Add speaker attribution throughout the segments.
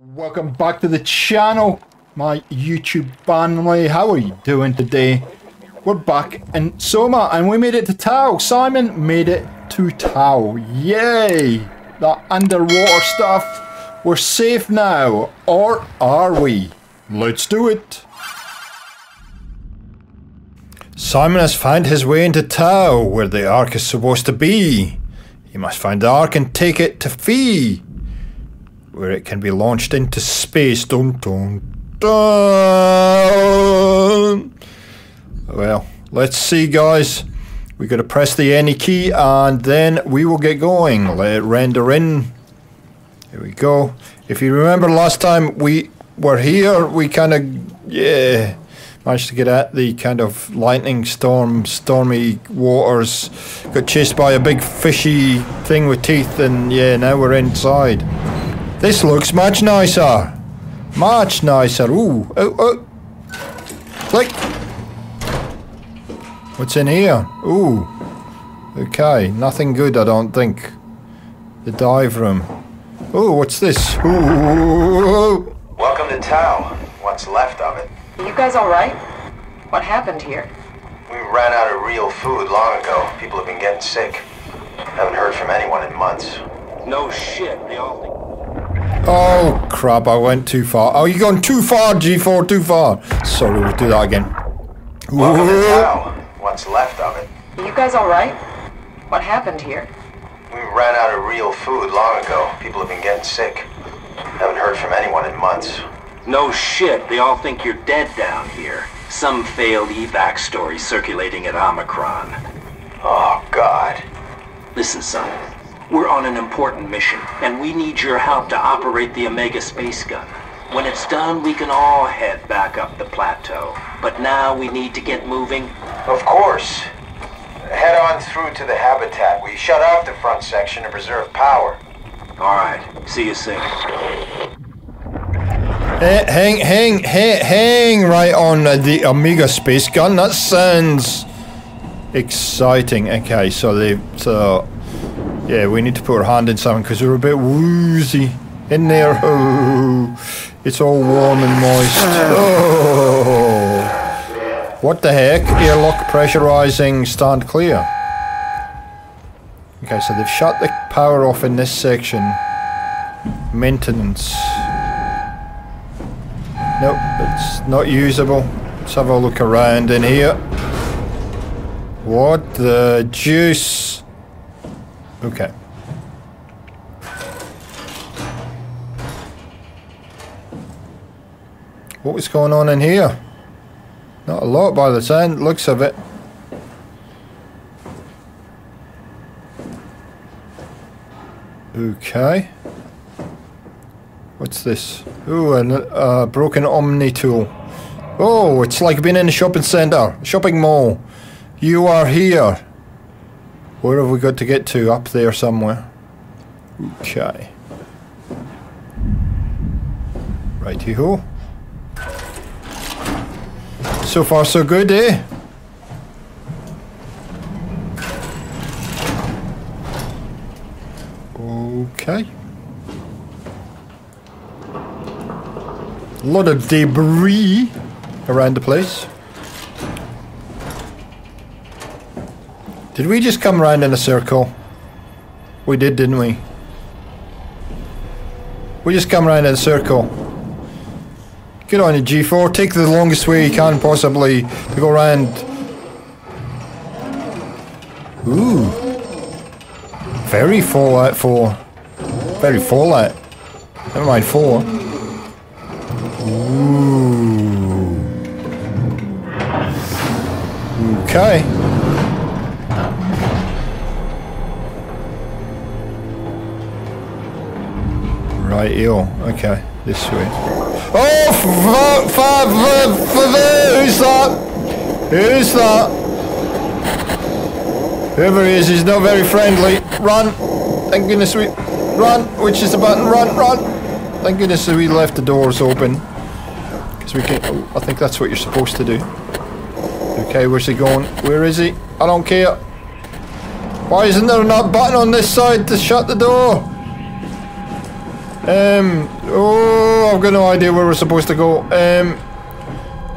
Speaker 1: Welcome back to the channel, my YouTube family. How are you doing today? We're back in Soma and we made it to Tau. Simon made it to Tau. Yay! That underwater stuff. We're safe now. Or are we? Let's do it. Simon has found his way into Tau, where the Ark is supposed to be. He must find the Ark and take it to Phi where it can be launched into space. Dun, dun, dun. Well, let's see, guys. We got to press the any key and then we will get going. Let it render in. Here we go. If you remember last time we were here, we kind of, yeah, managed to get at the kind of lightning storm, stormy waters. Got chased by a big fishy thing with teeth and yeah, now we're inside. This looks much nicer. Much nicer. Ooh. Oh, oh. Click. What's in here? Ooh. Okay. Nothing good, I don't think. The dive room. Oh, what's this? Ooh.
Speaker 2: Welcome to Tau. What's left of it.
Speaker 3: You guys alright? What happened here?
Speaker 2: We ran out of real food long ago. People have been getting sick. Haven't heard from anyone in months.
Speaker 4: No shit. They all think.
Speaker 1: Oh crap, I went too far. Oh, you're going too far, G4, too far. Sorry, we'll do that again.
Speaker 2: Welcome to What's left of it.
Speaker 3: You guys alright? What happened here?
Speaker 2: We ran out of real food long ago. People have been getting sick. Haven't heard from anyone in months.
Speaker 4: No shit. They all think you're dead down here. Some failed evac story circulating at Omicron.
Speaker 2: Oh, God.
Speaker 4: Listen, son. We're on an important mission, and we need your help to operate the Omega space gun. When it's done, we can all head back up the plateau. But now we need to get moving.
Speaker 2: Of course. Head on through to the habitat. We shut off the front section to preserve power.
Speaker 4: All right. See you soon.
Speaker 1: Hang, hang, hang, hang right on uh, the Omega space gun. That sounds exciting. Okay, so they, so yeah, we need to put our hand in something because we're a bit woozy in there. Oh, it's all warm and moist. Oh, what the heck? Airlock pressurizing. Stand clear. Okay, so they've shut the power off in this section. Maintenance. Nope, it's not usable. Let's have a look around in here. What the juice? Okay. What was going on in here? Not a lot by the sound looks of it. Okay. What's this? Ooh, a uh, broken Omni tool. Oh, it's like being in a shopping centre, shopping mall. You are here. Where have we got to get to? Up there somewhere. Okay. Righty ho. So far so good, eh? Okay. A lot of debris around the place. Did we just come around in a circle? We did, didn't we? We just come around in a circle. Get on you, G4. Take the longest way you can possibly to go around. Ooh. Very Fallout 4. Very Fallout. Never mind 4. Ooh. Okay. Right, ill. Oh, okay, this way. Oh, who's that? Who's that? Whoever he is, he's not very friendly. Run! Thank goodness we... Run! Which is the button? Run, run! Thank goodness we left the doors open. Because we can... Oh, I think that's what you're supposed to do. Okay, where's he going? Where is he? I don't care. Why isn't there not button on this side to shut the door? Um, oh, I've got no idea where we're supposed to go. Um,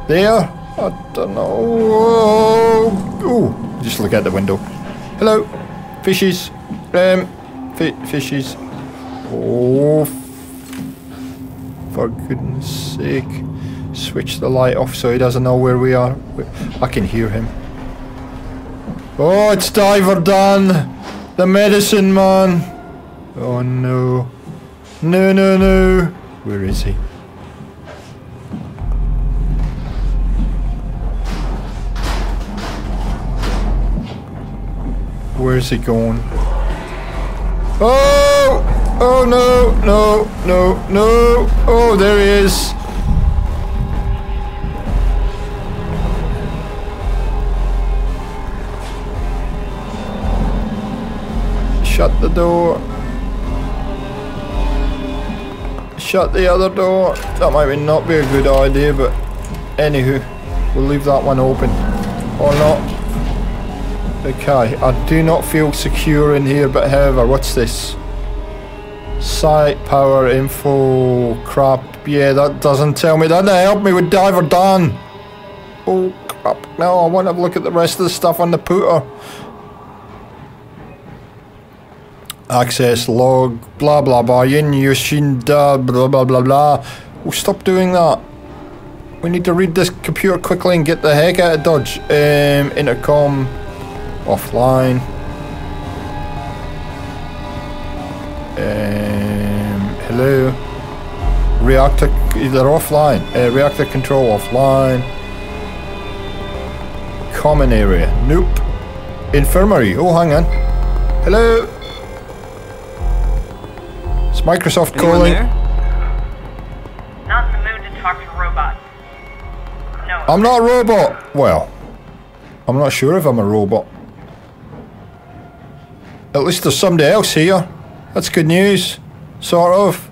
Speaker 1: there? I don't know. Oh, oh, just look out the window. Hello, fishes. Um, fi fishes. Oh, for goodness sake. Switch the light off so he doesn't know where we are. I can hear him. Oh, it's Diver Dan! The medicine man! Oh no. No, no, no. Where is he? Where's he going? Oh! Oh no, no, no, no! Oh, there he is! Shut the door. Shut the other door. That might not be a good idea, but anywho, we'll leave that one open. Or not. Okay, I do not feel secure in here, but however, what's this? Site power info crap. Yeah, that doesn't tell me. That help me with Diver Dan. Oh crap. No, I want to look at the rest of the stuff on the pooter. Access log, blah blah blah, yin yushinda, blah blah blah blah. Oh, stop doing that. We need to read this computer quickly and get the heck out of Dodge. Um, intercom, offline. Um, hello. Reactor, they're offline. Uh, reactor control offline. Common area, nope. Infirmary, oh hang on. Hello. It's Microsoft
Speaker 5: Anyone
Speaker 1: calling.
Speaker 5: there?
Speaker 6: Not in the mood to talk to robots. No.
Speaker 1: I'm not a robot. Well, I'm not sure if I'm a robot. At least there's somebody else here. That's good news. Sort of.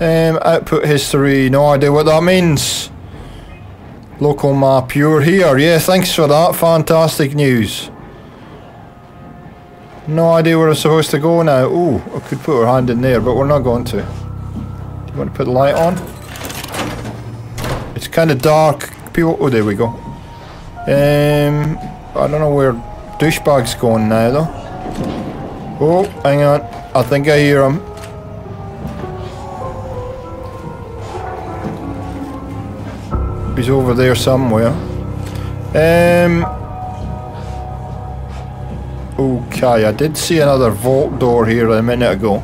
Speaker 1: Um, output history, no idea what that means. Local map, you're here. Yeah, thanks for that. Fantastic news. No idea where I'm supposed to go now. Ooh, I could put our hand in there, but we're not going to. Do you want to put the light on? It's kind of dark. People. Oh, there we go. Um, I don't know where douchebag's going now though. Oh, hang on. I think I hear him. He's over there somewhere. Um. Okay, I did see another vault door here a minute ago.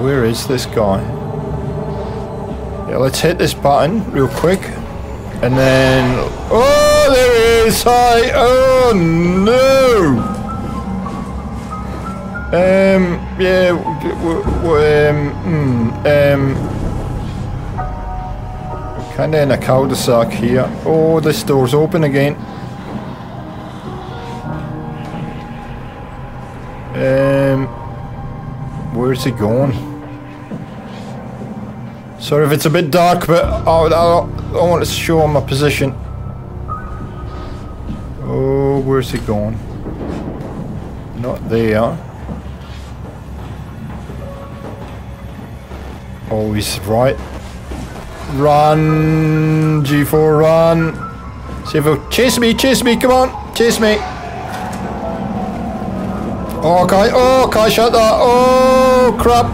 Speaker 1: Where is this guy? Yeah, let's hit this button real quick. And then... Oh, there he is! Hi! Oh, no! Um, yeah, um, hmm, um... Kinda in a cul-de-sac here. Oh, this door's open again. Um... Where's he going? Sorry if it's a bit dark, but I, I, I want to show my position. Oh, where's he going? Not there. Oh, he's right. Run, G4, run. See if he'll chase me, chase me, come on, chase me. Oh, okay, oh, can I shut that? Oh, crap.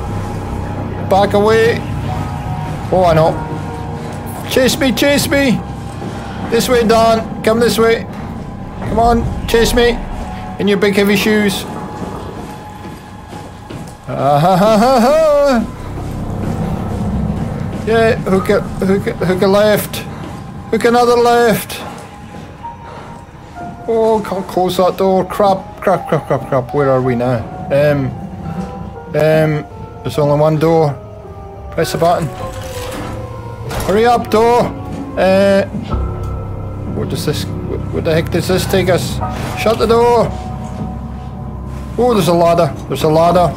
Speaker 1: Back away. Oh, I know. Chase me, chase me. This way, Don. Come this way. Come on, chase me. In your big heavy shoes. Ha ha ha ha. Yeah, hook a, hook a, hook a left. Hook another left. Oh, can't close that door. Crap, crap, crap, crap, crap. Where are we now? Um, um, there's only one door. Press the button. Hurry up, door! Uh, what does this, what, the heck does this take us? Shut the door! Oh, there's a ladder, there's a ladder.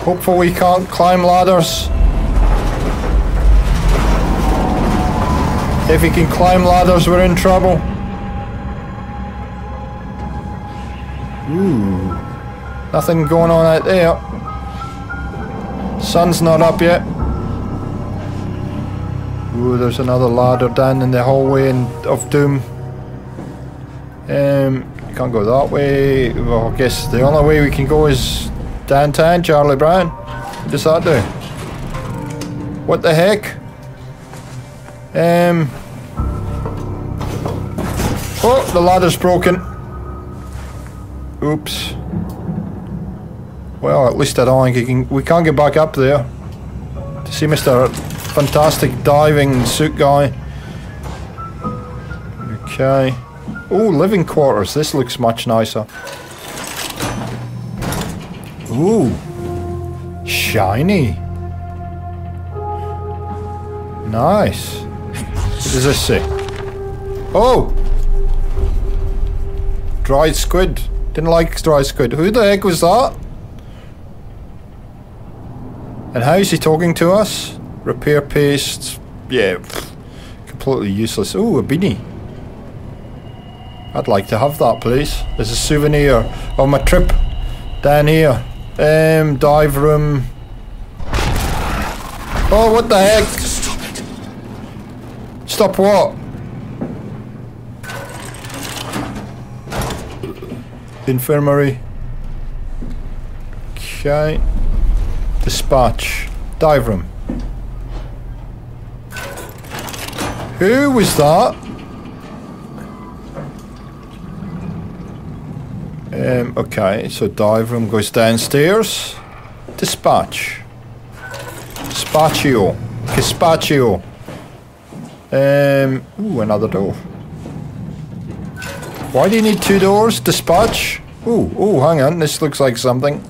Speaker 1: Hopefully we can't climb ladders. If we can climb ladders, we're in trouble. Ooh. Nothing going on out there. Sun's not up yet. Ooh, there's another ladder down in the hallway in, of doom. Um, can't go that way. Well, I guess the only way we can go is downtown, Charlie Brown. What does that do? What the heck? Um. Oh, the ladder's broken. Oops. Well, at least I don't think can, we can't get back up there. To see Mr. Fantastic Diving Suit Guy. Okay. Oh, living quarters. This looks much nicer. Ooh. Shiny. Nice. What does this say? Oh! Dried squid. Didn't like dried squid. Who the heck was that? And how is he talking to us? Repair paste. Yeah, completely useless. Oh, a beanie. I'd like to have that, please. As a souvenir of my trip down here. Um, dive room. Oh, what the heck? Stop what? Infirmary. Okay. Dispatch. Dive room. Who was that? Um, okay, so dive room goes downstairs. Dispatch. Spaccio. Caspaccio. Um, ooh, another door. Why do you need two doors? Dispatch? Ooh, ooh, hang on, this looks like something.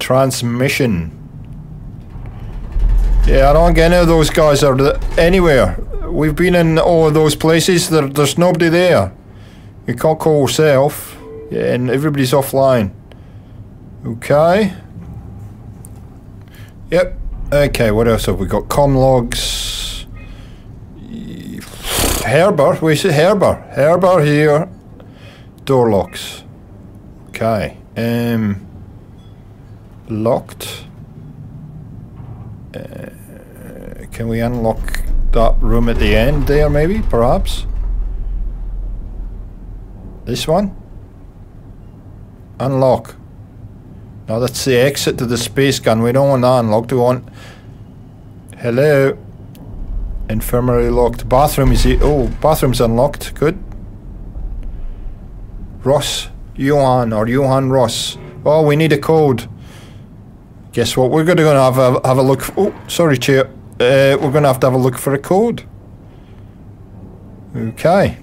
Speaker 1: Transmission. Yeah, I don't get any of those guys are anywhere. We've been in all of those places, there, there's nobody there. You can't call yourself. Yeah, and everybody's offline. Okay. Yep. Okay, what else have we got? Com logs. Herber, we say Herber. Herber here. Door locks. Okay. Um. Locked. Uh, can we unlock that room at the end there, maybe? Perhaps? This one? Unlock. No, that's the exit to the space gun. We don't want that unlocked. We want... Hello? Infirmary locked. Bathroom is... Oh, bathroom's unlocked. Good. Ross. Johan or Johan Ross. Oh, we need a code. Guess what? We're going to have a, have a look... oh, sorry, chair. Uh, we're going to have to have a look for a code. Okay.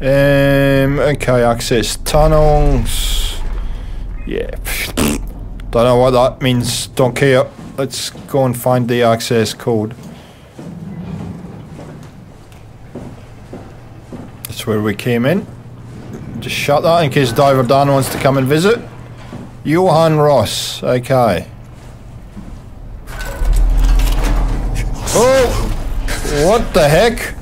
Speaker 1: Um, okay, access tunnels. Yeah. Don't know what that means. Don't care. Let's go and find the access code. That's where we came in. Just shut that in case Diver Dan wants to come and visit. Johan Ross. Okay. Oh! What the heck?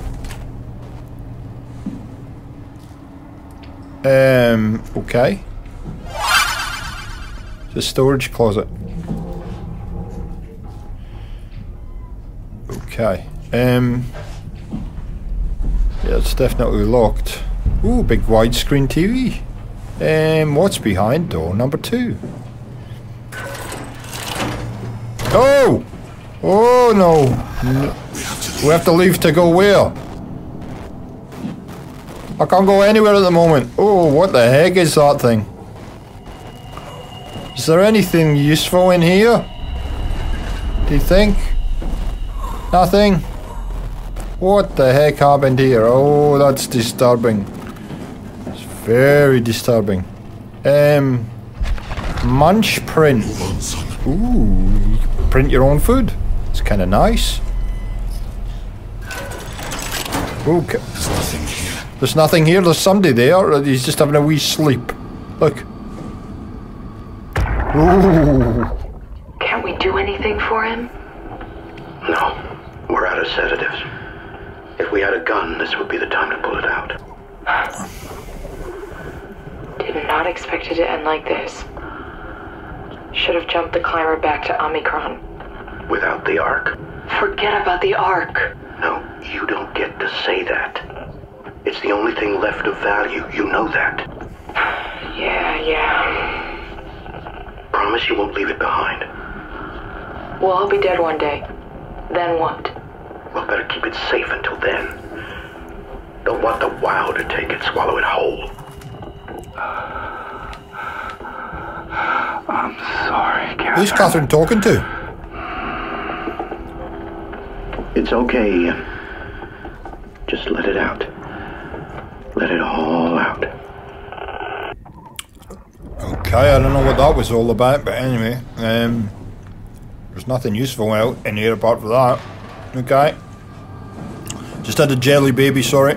Speaker 1: Um, okay. The storage closet. Okay. Um. Yeah, it's definitely locked. Ooh, big widescreen TV. Um, what's behind door number two? Oh! Oh no! no. We have to leave to go where? I can't go anywhere at the moment. Oh, what the heck is that thing? Is there anything useful in here? Do you think? Nothing? What the heck happened here? Oh, that's disturbing. It's very disturbing. Um, munch print. Ooh, print your own food. It's kind of nice. Okay. There's nothing here. There's somebody there. He's just having a wee sleep. Look. Ooh.
Speaker 3: Can't we do anything for him?
Speaker 5: No, we're out of sedatives. If we had a gun, this would be the time to pull it out.
Speaker 3: Did not expect it to end like this. Should have jumped the climber back to Omicron.
Speaker 5: Without the Ark?
Speaker 3: Forget about the Ark.
Speaker 5: No, you don't get to say that. It's the only thing left of value. You know that.
Speaker 3: Yeah, yeah.
Speaker 5: Promise you won't leave it behind.
Speaker 3: Well, I'll be dead one day. Then what?
Speaker 5: Well, better keep it safe until then. Don't want the WAU to take it, swallow it whole.
Speaker 7: I'm sorry, Catherine.
Speaker 1: Who's Catherine talking to?
Speaker 5: It's okay, Ian. Just let it out. Let it all out.
Speaker 1: Okay, I don't know what that was all about, but anyway, um, there's nothing useful out in here apart from that. Okay. Just had a jelly baby, sorry.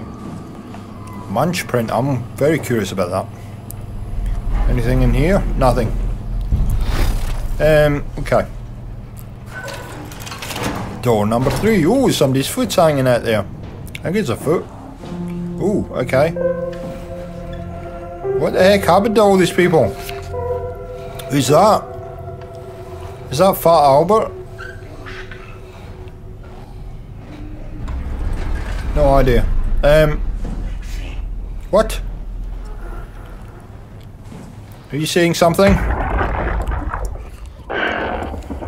Speaker 1: Munch print, I'm very curious about that. Anything in here? Nothing. Um, okay. Door number three. Ooh, somebody's foot's hanging out there. I think it's a foot. Ooh, okay. What the heck happened to all these people? Who's that? Is that Fat Albert? No idea. Um. What? Are you seeing something?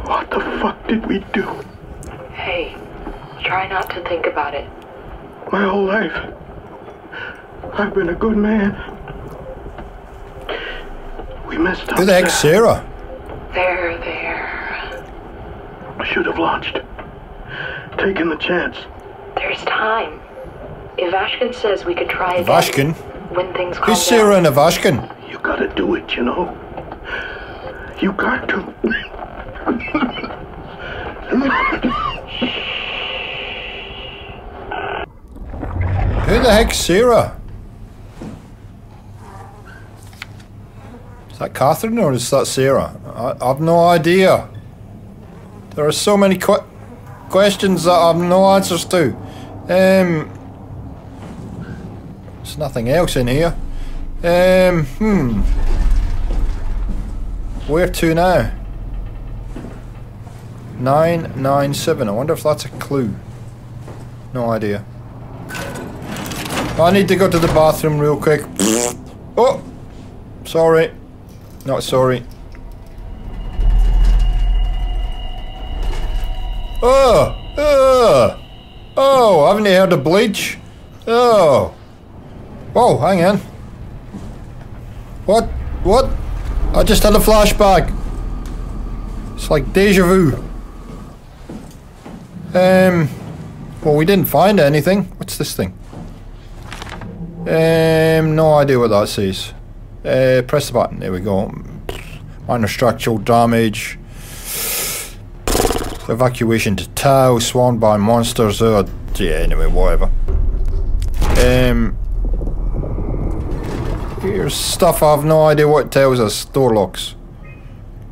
Speaker 5: What the fuck did we do?
Speaker 3: Hey, try not to think about it.
Speaker 5: My whole life. I've been a good man. We messed up.
Speaker 1: Who the heck's Sarah?
Speaker 3: There, there.
Speaker 5: I Should have launched. Taken the chance.
Speaker 3: There's time. If Ashkin says we could try again
Speaker 1: Vashkin?
Speaker 3: when things calm
Speaker 1: Who's Sarah
Speaker 3: down.
Speaker 1: and a Vashkin?
Speaker 5: You gotta do it, you know. You got to.
Speaker 1: Who the heck's Sarah? Is that Catherine or is that Sarah? I, I've no idea. There are so many que- questions that I have no answers to. Um, there's nothing else in here. Um, hmm. Where to now? 997. I wonder if that's a clue. No idea. I need to go to the bathroom real quick. oh! Sorry. Not sorry. Oh! Oh! Oh, haven't you heard of bleach? Oh! Oh, hang on. What? What? I just had a flashback. It's like deja vu. Um. Well, we didn't find anything. What's this thing? Um, no idea what that says. Uh, press the button. There we go. Minor structural damage. Evacuation to Tau. Swarmed by monsters. Uh, yeah, anyway, whatever. Um, here's stuff I have no idea what it tells us. Door locks.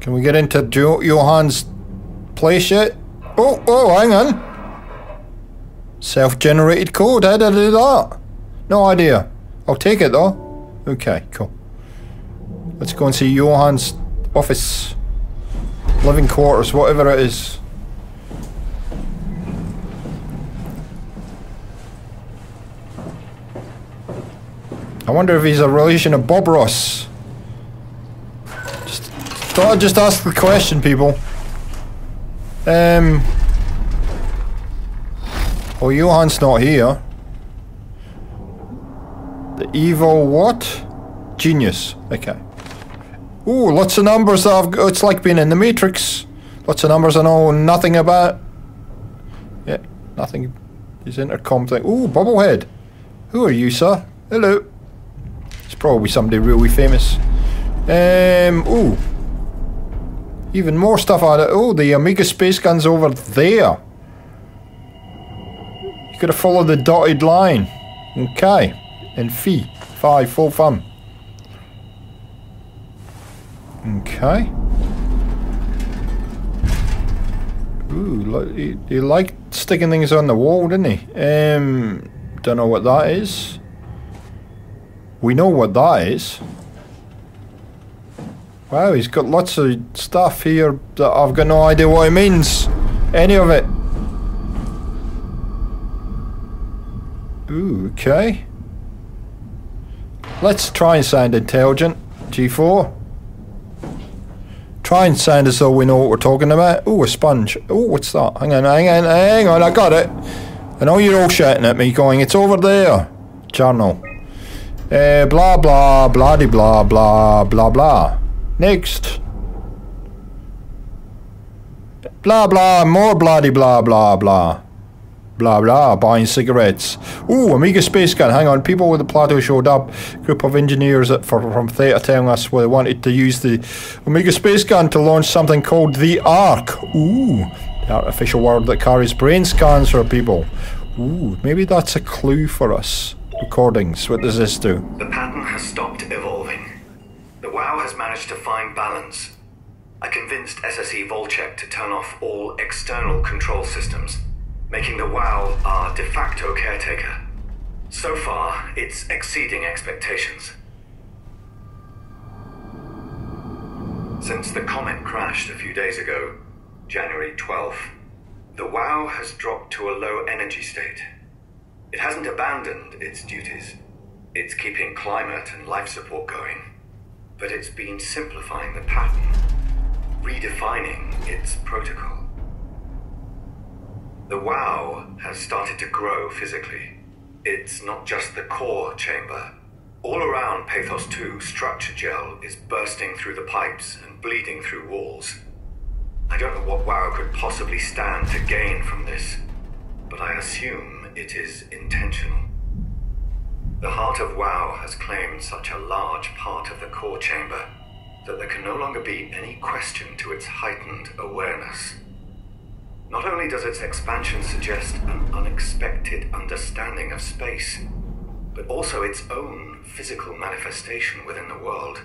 Speaker 1: Can we get into jo Johan's place yet? Oh, oh, hang on. Self-generated code. How did I do that? No idea. I'll take it though. Okay, cool. Let's go and see Johan's office. Living quarters, whatever it is. I wonder if he's a relation of Bob Ross. Just thought I'd just ask the question, people. Um. Oh, Johan's not here. The evil what? Genius. Okay. Ooh, lots of numbers that I've got. It's like being in the Matrix. Lots of numbers I know nothing about. Yeah, nothing. His intercom thing. Ooh, Bubblehead. Who are you, sir? Hello. Probably somebody really famous. Um, ooh. Even more stuff out of Oh, the Omega space gun's over there. You gotta follow the dotted line. Okay. And fee. Five, full fun. Okay. Ooh, he, he liked sticking things on the wall, didn't he? Um, don't know what that is. We know what that is. Wow, he's got lots of stuff here that I've got no idea what it means. Any of it. Ooh, okay. Let's try and sound intelligent. G4. Try and sound as though we know what we're talking about. Ooh, a sponge. Ooh, what's that? Hang on, hang on, hang on, I got it. I know you're all shouting at me, going, it's over there. Journal. Uh, blah, blah, blah, de blah, blah, blah, blah. Next. Blah, blah, more bloody blah, blah, blah. Blah, blah, buying cigarettes. Ooh, Omega Space Gun. Hang on, people with the plateau showed up. Group of engineers for, from Theta telling us well, they wanted to use the Omega Space Gun to launch something called the ARC. Ooh, the artificial world that carries brain scans for people. Ooh, maybe that's a clue for us. Recordings. What does this do?
Speaker 7: The pattern has stopped evolving. The WAU has managed to find balance. I convinced SSE Volchek to turn off all external control systems, making the WAU our de facto caretaker. So far, it's exceeding expectations. Since the comet crashed a few days ago, January 12th, the WAU has dropped to a low energy state. It hasn't abandoned its duties. It's keeping climate and life support going. But it's been simplifying the pattern, redefining its protocol. The WAU has started to grow physically. It's not just the core chamber. All around Pathos 2, structure gel is bursting through the pipes and bleeding through walls. I don't know what WAU could possibly stand to gain from this, but I assume it is intentional. The heart of WAU has claimed such a large part of the core chamber that there can no longer be any question to its heightened awareness. Not only does its expansion suggest an unexpected understanding of space, but also its own physical manifestation within the world.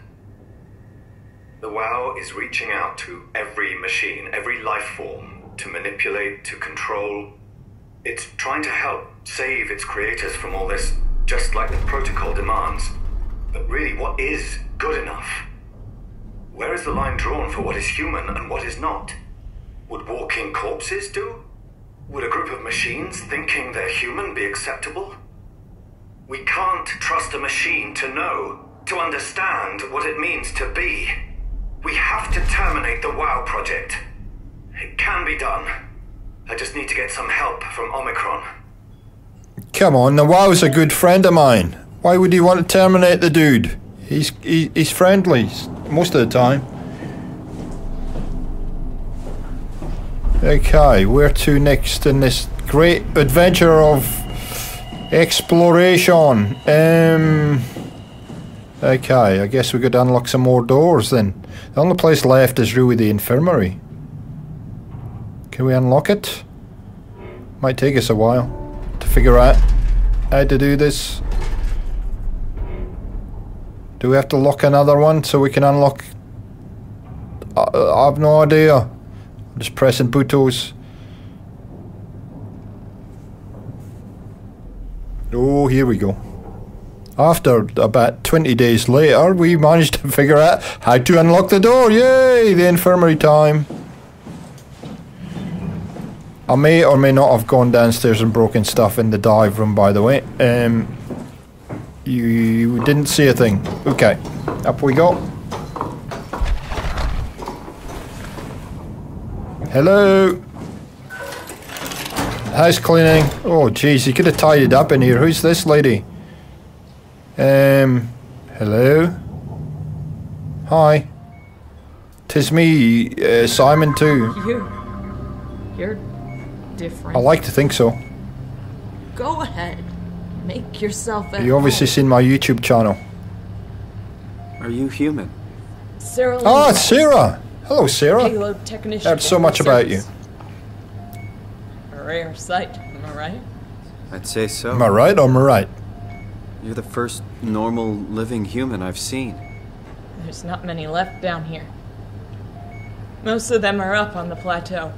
Speaker 7: The WAU is reaching out to every machine, every life form, to manipulate, to control. It's trying to help save its creators from all this, just like the protocol demands. But really, what is good enough? Where is the line drawn for what is human and what is not? Would walking corpses do? Would a group of machines thinking they're human be acceptable? We can't trust a machine to know, to understand what it means to be. We have to terminate the WAU project. It can be done. I just need to get some help from Omicron.
Speaker 1: Come on, WAU's a good friend of mine. Why would you want to terminate the dude? He's he, he's friendly most of the time. Okay, where to next in this great adventure of exploration? Um. Okay, I guess we could unlock some more doors then. The only place left is really the infirmary. Can we unlock it? Might take us a while to figure out how to do this. Do we have to lock another one so we can unlock? I, I have no idea. I'm just pressing buttons. Oh, here we go. After about 20 days later, we managed to figure out how to unlock the door. Yay! The infirmary time. I may or may not have gone downstairs and broken stuff in the dive room, by the way. Um, you, didn't see a thing. Okay, up we go. Hello. House cleaning. Oh, jeez, you could have tidied up in here. Who's this lady? Um, hello. Hi. Tis me, uh, Simon too.
Speaker 8: You. You're different.
Speaker 1: I like to think so.
Speaker 8: Go ahead. Make yourself at
Speaker 1: You obviously
Speaker 8: home.
Speaker 1: seen my YouTube channel.
Speaker 9: Are you human?
Speaker 8: Sarah
Speaker 1: Oh, it's Sarah. Hello, Sarah.
Speaker 8: payload technician.
Speaker 1: Heard so much about you.
Speaker 8: A rare sight, am I right?
Speaker 9: I'd say so.
Speaker 1: Am I right or am I right?
Speaker 9: You're the first normal living human I've seen.
Speaker 8: There's not many left down here. Most of them are up on the plateau.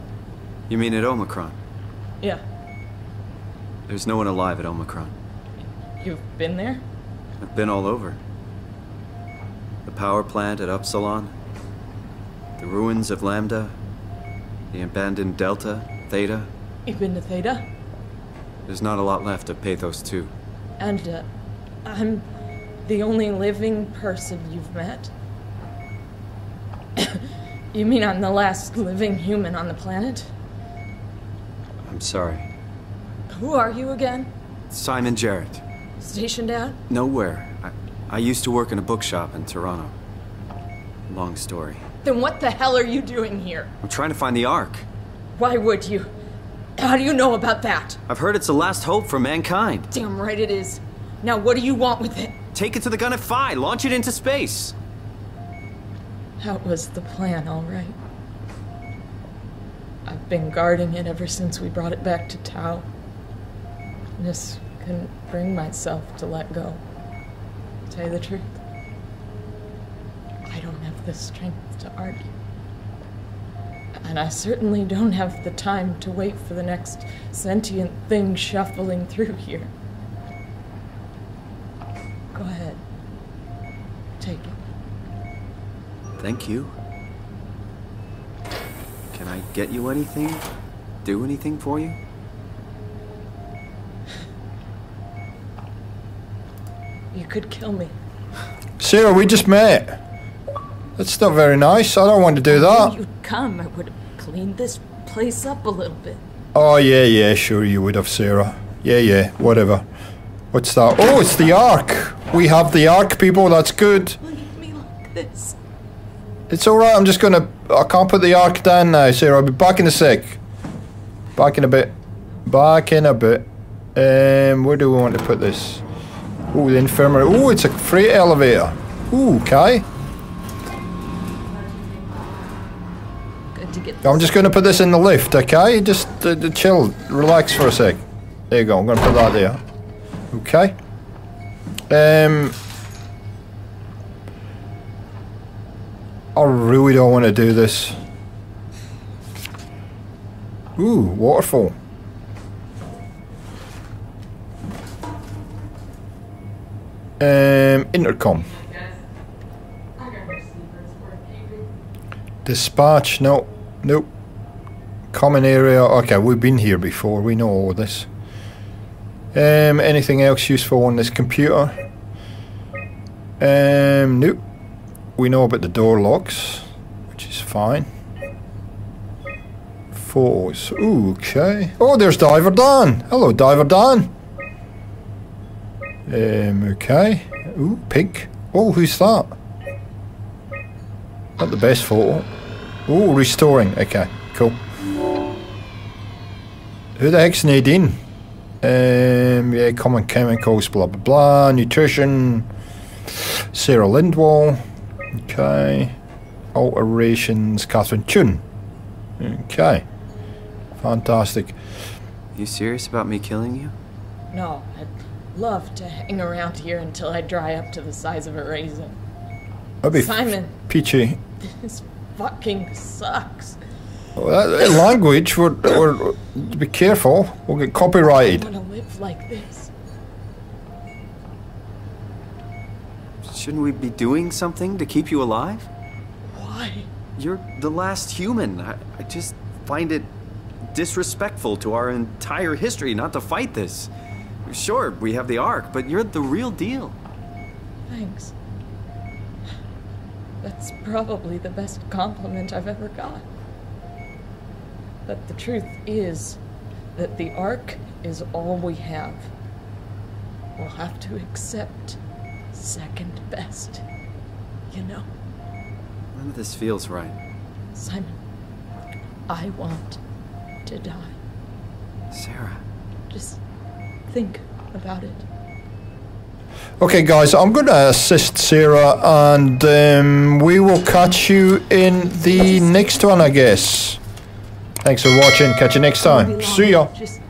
Speaker 9: You mean at Omicron?
Speaker 8: Yeah,
Speaker 9: There's no one alive at Omicron.
Speaker 8: you've been there?
Speaker 9: I've been all over. The power plant at Upsilon, the ruins of Lambda, the abandoned Delta, Theta.
Speaker 8: You've been to Theta?
Speaker 9: There's not a lot left of Pathos 2.
Speaker 8: And, uh, I'm the only living person you've met? you mean I'm the last living human on the planet?
Speaker 9: I'm sorry.
Speaker 8: Who are you again?
Speaker 9: Simon Jarrett.
Speaker 8: Stationed at?
Speaker 9: Nowhere. I, I used to work in a bookshop in Toronto. Long story.
Speaker 8: Then what the hell are you doing here?
Speaker 9: I'm trying to find the Ark.
Speaker 8: Why would you? How do you know about that?
Speaker 9: I've heard it's the last hope for mankind.
Speaker 8: Damn right it is. Now what do you want with it?
Speaker 9: Take it to the Gun at Phi, launch it into space.
Speaker 8: That was the plan, all right. Been guarding it ever since we brought it back to Tau. Just couldn't bring myself to let go. To tell you the truth, I don't have the strength to argue. And I certainly don't have the time to wait for the next sentient thing shuffling through here. Go ahead. Take it.
Speaker 9: Thank you. Can I get you anything? Do anything for you?
Speaker 8: You could kill me.
Speaker 1: Sarah, we just met. That's not very nice. I don't want to do
Speaker 8: If
Speaker 1: that.
Speaker 8: you'd come, I would have cleaned this place up a little bit.
Speaker 1: Oh, yeah, yeah, sure you would have, Sarah. Yeah, yeah, whatever. What's that? Oh, it's the Ark. We have the Ark, people. That's good.
Speaker 8: Leave me like this.
Speaker 1: It's alright, I'm just gonna. I can't put the Ark down now, Sarah. I'll be back in a sec. Back in a bit. Back in a bit. Um, where do we want to put this? Oh, the infirmary. Oh, it's a freight elevator. Ooh, okay.
Speaker 8: Good to get
Speaker 1: I'm just going to put this in the lift, okay? Just uh, uh, chill, relax for a sec. There you go. I'm going to put that there. Okay. Um. I really don't want to do this. Ooh, waterfall. Um, intercom. Dispatch, no, nope. Common area, okay, we've been here before, we know all this. Um, anything else useful on this computer? Um, nope. We know about the door locks, which is fine. Photos, ooh, okay. Oh, there's Diver Dan. Hello, Diver Dan. Um, okay. Ooh, pink. Oh, who's that? Not the best photo. Oh, restoring. Okay, cool. Who the heck's Nadine? Um, yeah, common chemicals, blah blah blah. Nutrition. Sarah Lindwall. Okay. Alterations, Catherine Chun. Okay. Fantastic.
Speaker 9: You serious about me killing you?
Speaker 8: No, I'd love to hang around here until I dry up to the size of a raisin.
Speaker 1: That'd be
Speaker 8: Simon.
Speaker 1: peachy.
Speaker 8: This fucking sucks.
Speaker 1: Well, that, that language, we're, we're, be careful. We'll get copyrighted.
Speaker 8: I want to live like this.
Speaker 9: Shouldn't we be doing something to keep you alive?
Speaker 8: Why?
Speaker 9: You're the last human. I, I just find it disrespectful to our entire history not to fight this. Sure, we have the Ark, but you're the real deal.
Speaker 8: Thanks. That's probably the best compliment I've ever got. But the truth is that the Ark is all we have. We'll have to accept second best. You know,
Speaker 9: None of this feels right.
Speaker 8: Simon, I want to die.
Speaker 9: Sarah.
Speaker 8: Just think about it.
Speaker 1: Okay, guys, I'm going to assist Sarah, and um, we will catch you in the next one, I guess. Thanks for watching. Catch you next time. See ya.
Speaker 8: Just